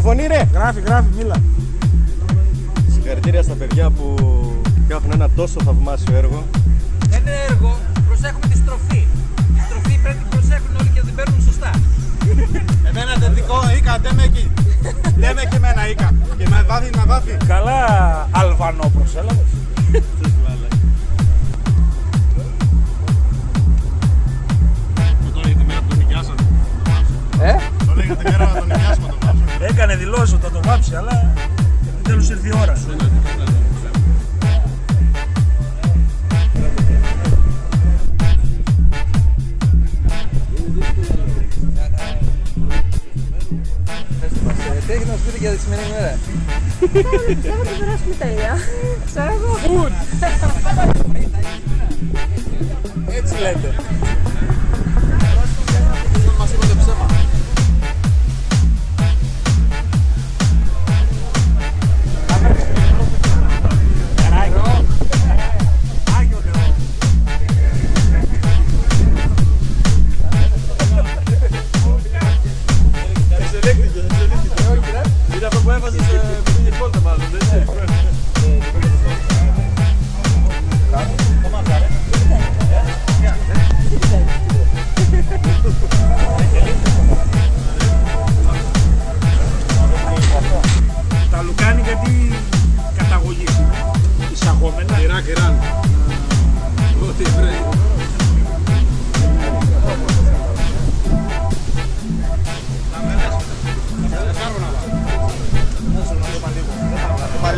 φωνή ρε. Γράφει, γράφει, μίλα. Συγχαρητήρια στα παιδιά που κάνουν ένα τόσο θαυμάσιο έργο. Δεν είναι έργο, προσέχουμε τη στροφή. Τη στροφή πρέπει να την προσέχουν όλοι και να την παίρνουν σωστά. Εμένα δεν δικό, Ήκα, δεν με εκεί. Δεν με εκεί εμένα, Ήκα. Και με βάφει, με βάφει. Καλά Αλβανό προσέλαβες. Το λέγεται μέρα που τον νοικιάσανε. Ε; Το λέγεται μέρα που τον νοικιάσαμε τον βάψαμε. Έκανε δηλώσεις ότι θα το βάψει, αλλά επιτέλους ήρθε η ώρα. Τι έχει να σου πείτε για τη σημερινή ημέρα. Δεν θα την περάσουμε τέλεια. Ξέρω εγώ. Έτσι λέτε.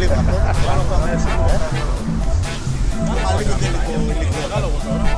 Vale, vale. Vale, vale. Vale, vale.